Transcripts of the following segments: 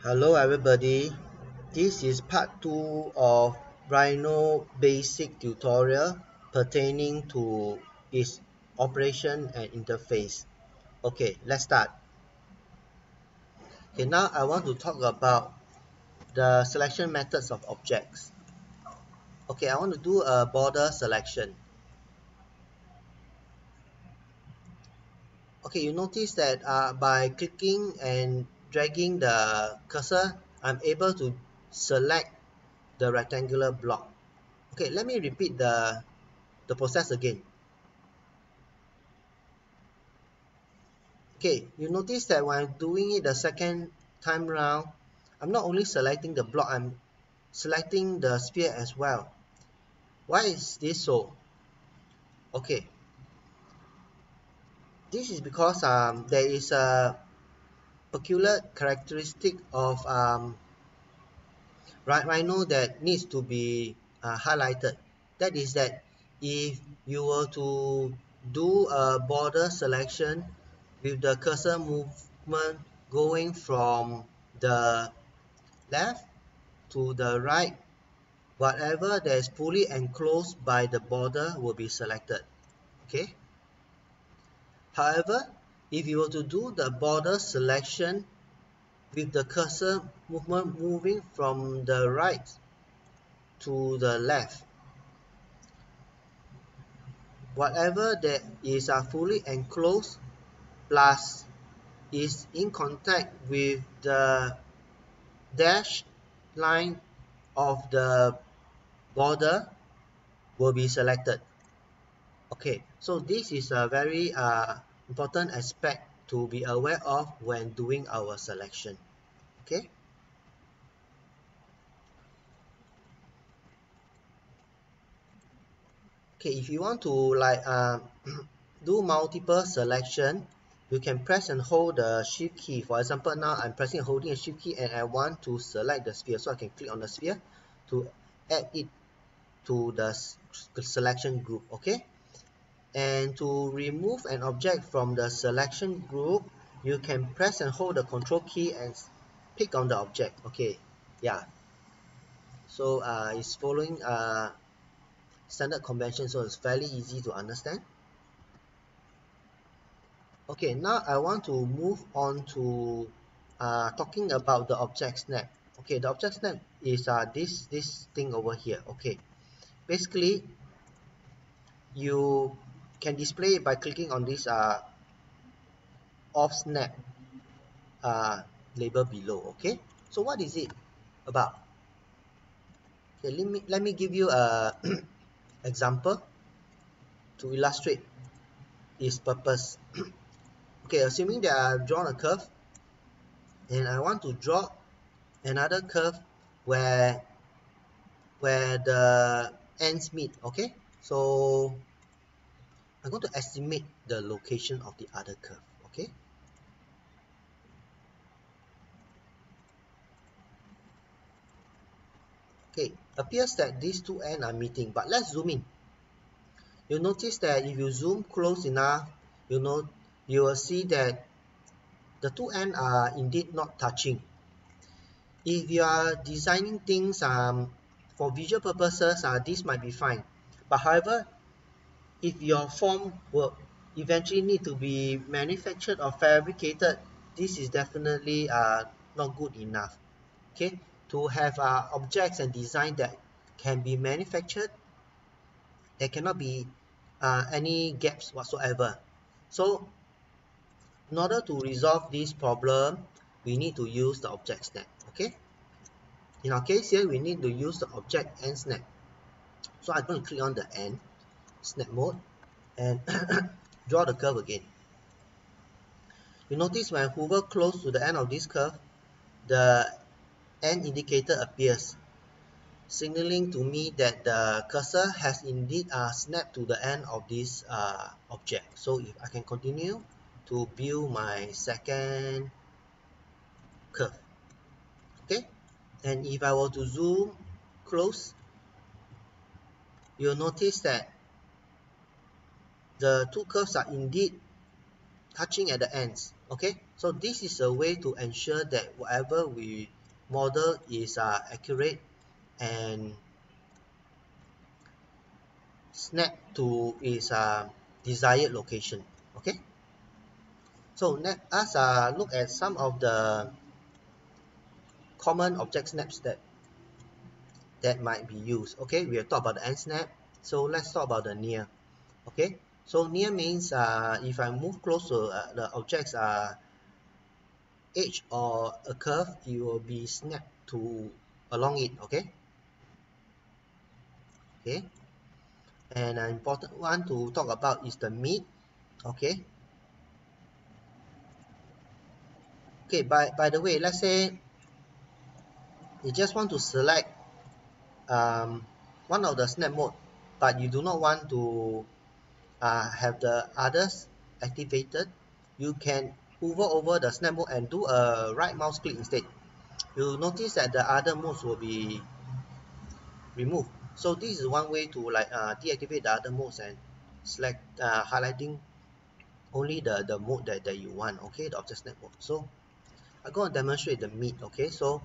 Hello everybody, this is part 2 of Rhino basic tutorial pertaining to its operation and interface. Okay, let's start. Okay, now I want to talk about the selection methods of objects. Okay, I want to do a border selection. Okay, you notice that uh, by clicking and dragging the cursor, I'm able to select the rectangular block. Okay, let me repeat the, the process again. Okay, you notice that when I'm doing it the second time round, I'm not only selecting the block, I'm selecting the sphere as well. Why is this so? Okay, this is because um, there is a peculiar characteristic of um, right rhino that needs to be uh, highlighted. That is that if you were to do a border selection with the cursor movement going from the left to the right, whatever that is fully enclosed by the border will be selected. Okay. However, if you were to do the border selection with the cursor movement moving from the right to the left, whatever that is uh, fully enclosed plus is in contact with the dashed line of the border will be selected. Okay, so this is a very uh, important aspect to be aware of when doing our selection. Okay? Okay if you want to like uh, do multiple selection you can press and hold the shift key. For example now I'm pressing and holding a shift key and I want to select the sphere. So I can click on the sphere to add it to the selection group. Okay and to remove an object from the selection group you can press and hold the control key and pick on the object. Okay yeah. So uh, it's following uh, standard convention so it's fairly easy to understand. Okay now I want to move on to uh, talking about the object snap. Okay the object snap is uh, this this thing over here. Okay. Basically you can display by clicking on this uh, Osnap uh, label below okay? So what is it about? Okay let me let me give you a example to illustrate its purpose. Okay assuming that I've drawn a curve and I want to draw another curve where where the ends meet okay? So I'm going to estimate the location of the other curve okay? Okay appears that these two ends are meeting but let's zoom in. You'll notice that if you zoom close enough you know you will see that the two ends are indeed not touching. If you are designing things um, for visual purposes uh, this might be fine. But however if your form will eventually need to be manufactured or fabricated this is definitely uh, not good enough. Okay? To have uh, objects and design that can be manufactured there cannot be uh, any gaps whatsoever. So in order to resolve this problem we need to use the object snap. Okay? In our case here we need to use the object end snap. So I'm going to click on the end snap mode and draw the curve again. You notice when hover close to the end of this curve the end indicator appears signaling to me that the cursor has indeed uh, snapped to the end of this uh, object. So if I can continue to build my second curve. Okay? And if I were to zoom close you'll notice that the two curves are indeed touching at the ends okay? So this is a way to ensure that whatever we model is uh, accurate and snap to its uh, desired location okay? So let us uh, look at some of the common object snaps that that might be used okay? We have talked about the end snap so let's talk about the near okay so near means uh, if I move close to uh, the object's uh, edge or a curve it will be snapped to along it okay? Okay. And an important one to talk about is the mid okay? Okay by by the way let's say you just want to select um, one of the snap mode but you do not want to uh, have the others activated you can hover over the snap mode and do a right mouse click instead. You'll notice that the other modes will be removed. So this is one way to like uh, deactivate the other modes and select uh, highlighting only the the mode that, that you want okay the object snap mode. So I'm going to demonstrate the mid okay? So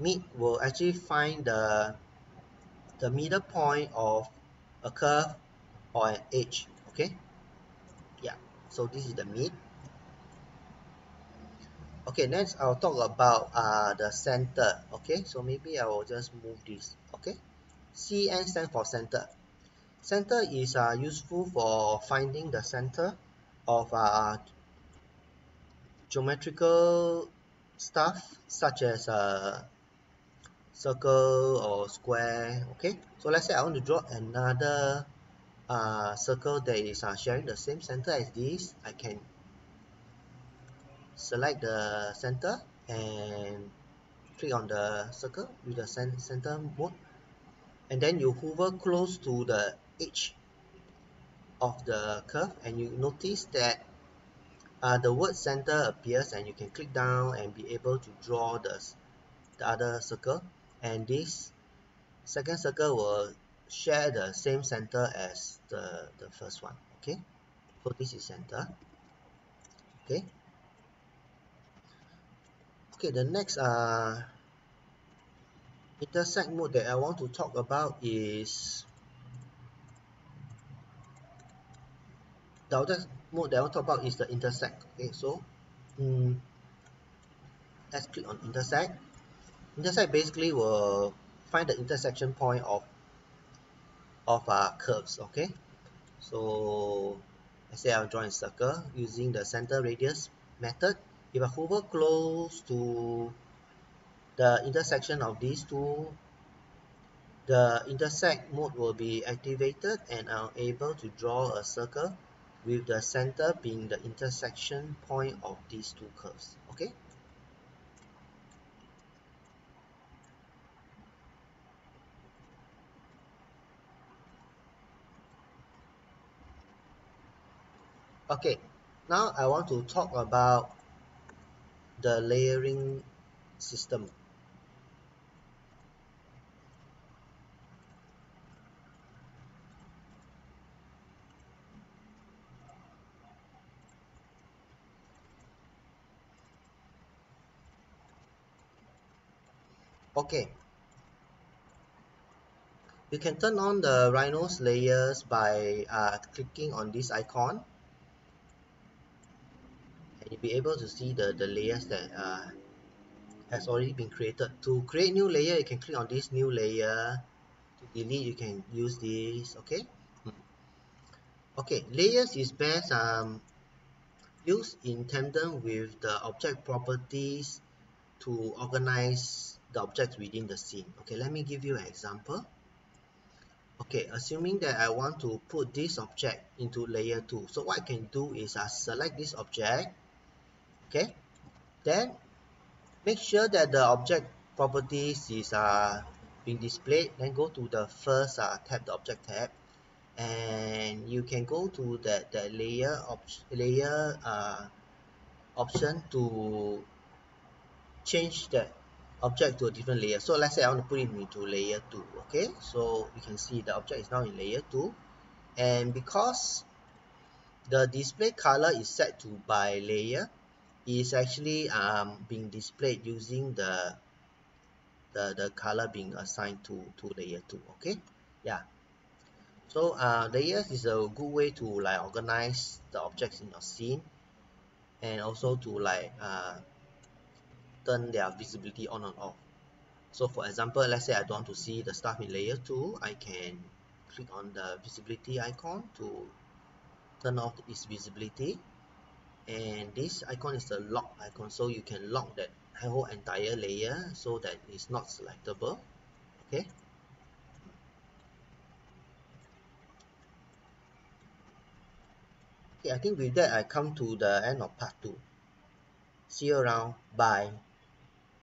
mid will actually find the the middle point of a curve or an edge okay? Yeah so this is the mid okay next I'll talk about uh, the center okay? So maybe I will just move this okay? CN stands for center. Center is uh, useful for finding the center of uh, geometrical stuff such as a circle or square okay? So let's say I want to draw another uh, circle that is uh, sharing the same center as this I can select the center and click on the circle with the center mode. And then you hover close to the edge of the curve and you notice that uh, the word center appears and you can click down and be able to draw the, the other circle. And this second circle will share the same center as the, the first one okay? So this is center okay? Okay the next uh intersect mode that I want to talk about is the other mode that I want to talk about is the intersect okay? So um, let's click on intersect. Intersect basically will find the intersection point of of uh, curves okay? So let's say I'll draw a circle using the center radius method. If I hover close to the intersection of these two the intersect mode will be activated and I'm able to draw a circle with the center being the intersection point of these two curves okay okay now I want to talk about the layering system. Okay. You can turn on the Rhinos layers by uh, clicking on this icon you'll be able to see the the layers that uh, has already been created. To create new layer you can click on this new layer. To delete you can use this okay? Hmm. okay layers is best um, used in tandem with the object properties to organize the objects within the scene. Okay let me give you an example. Okay assuming that I want to put this object into layer 2 so what I can do is I select this object okay. Then make sure that the object properties is uh, being displayed. Then go to the first uh, tab the object tab. And you can go to that the layer op layer uh, option to change the object to a different layer. So let's say I want to put it into layer 2 okay? So you can see the object is now in layer 2 and because the display color is set to by layer is actually um, being displayed using the the, the color being assigned to, to layer 2 okay? Yeah. So uh, layers is a good way to like organize the objects in your scene and also to like uh, turn their visibility on and off. So for example let's say I don't want to see the stuff in layer 2 I can click on the visibility icon to turn off its visibility and this icon is the lock icon so you can lock that whole entire layer so that it's not selectable. Okay? Okay I think with that I come to the end of part 2 see you around. Bye